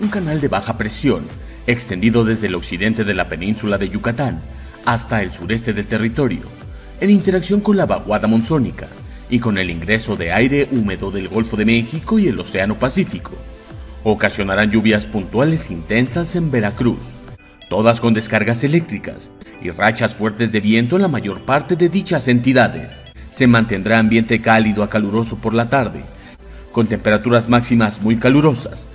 un canal de baja presión extendido desde el occidente de la península de Yucatán hasta el sureste del territorio, en interacción con la vaguada monzónica y con el ingreso de aire húmedo del Golfo de México y el Océano Pacífico. Ocasionarán lluvias puntuales intensas en Veracruz, todas con descargas eléctricas y rachas fuertes de viento en la mayor parte de dichas entidades. Se mantendrá ambiente cálido a caluroso por la tarde, con temperaturas máximas muy calurosas,